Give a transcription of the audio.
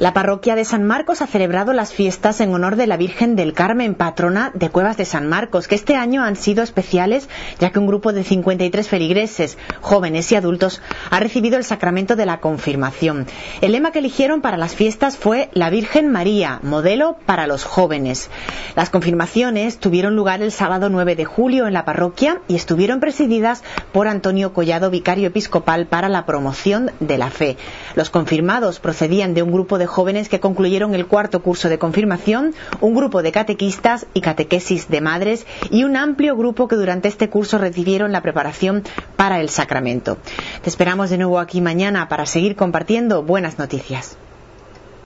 La parroquia de San Marcos ha celebrado las fiestas en honor de la Virgen del Carmen, patrona de Cuevas de San Marcos, que este año han sido especiales ya que un grupo de 53 feligreses, jóvenes y adultos, ha recibido el sacramento de la confirmación. El lema que eligieron para las fiestas fue La Virgen María, modelo para los jóvenes. Las confirmaciones tuvieron lugar el sábado 9 de julio en la parroquia y estuvieron presididas por Antonio Collado, vicario episcopal para la promoción de la fe. Los confirmados procedían de un grupo de jóvenes que concluyeron el cuarto curso de confirmación, un grupo de catequistas y catequesis de madres y un amplio grupo que durante este curso recibieron la preparación para el sacramento. Te esperamos de nuevo aquí mañana para seguir compartiendo buenas noticias.